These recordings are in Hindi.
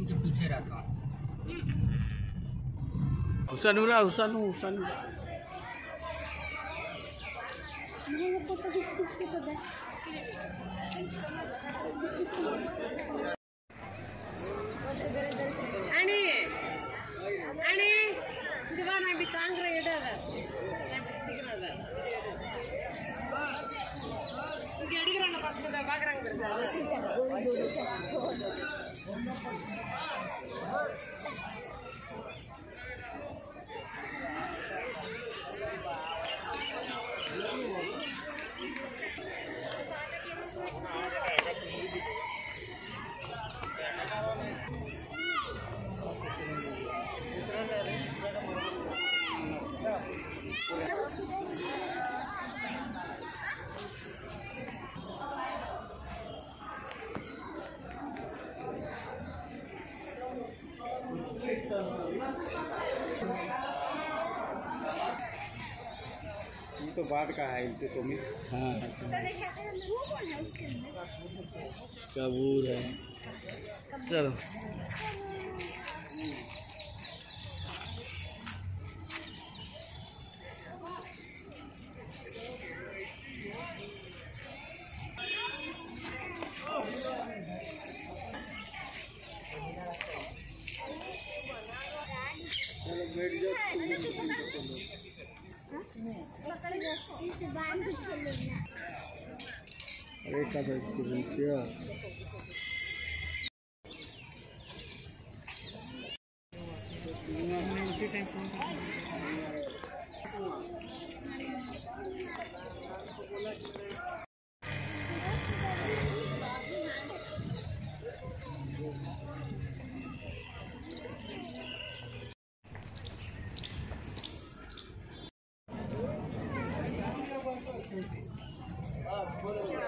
इनके पीछे रहता हूँ हुसन हो रहा हुसन हो हुसन தாங்குற இடம் இங்க எடுக்கிறாங்க பசங்க பாக்குறாங்க Vamos dar uma ये तो बात का है इनके तो मिस। हाँ। कबूर है? चलो। अरे का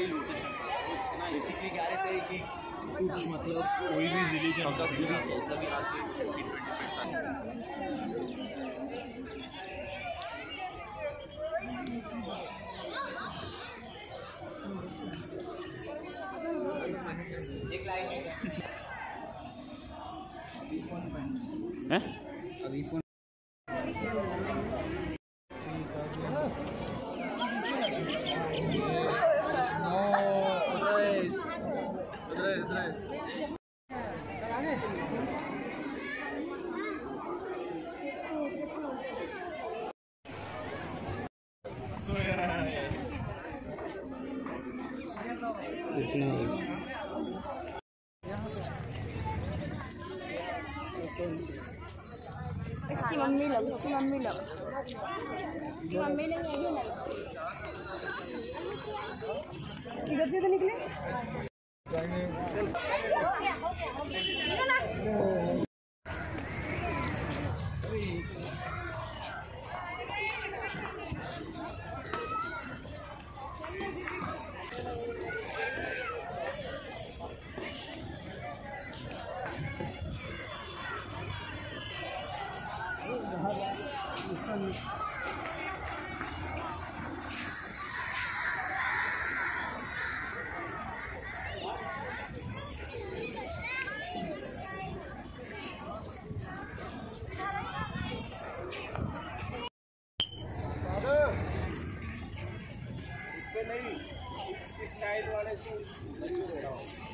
क्या बेसिकली क्या रहता है कि कुछ मतलब कोई भी रिलीजन का कोई भी कैसा भी अभी फ़ोन इसकी मम्मी लोग इसकी मम्मी लोग मम्मी नहीं है इधर से तो निकले। वाले